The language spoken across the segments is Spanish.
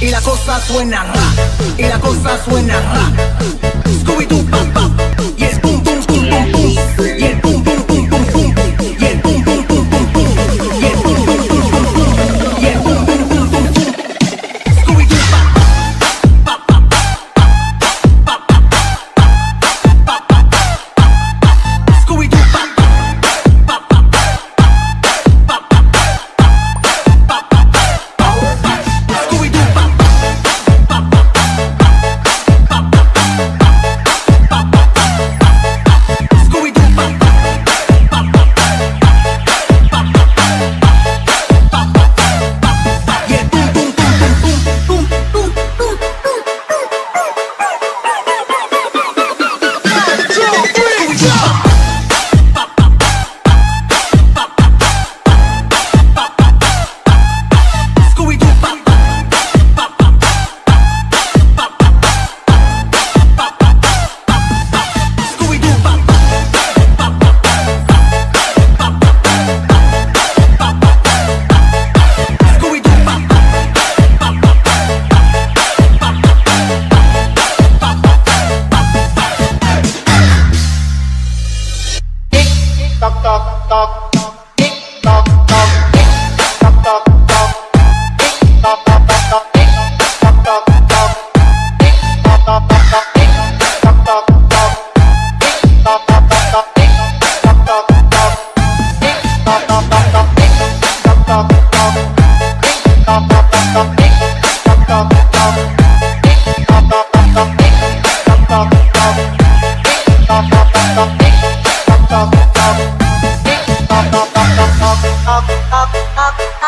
y la cosa suena ra, y la cosa suena ra. Scooby Doo pam pam y es pum pum pum pum pum.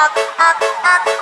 up, up, up.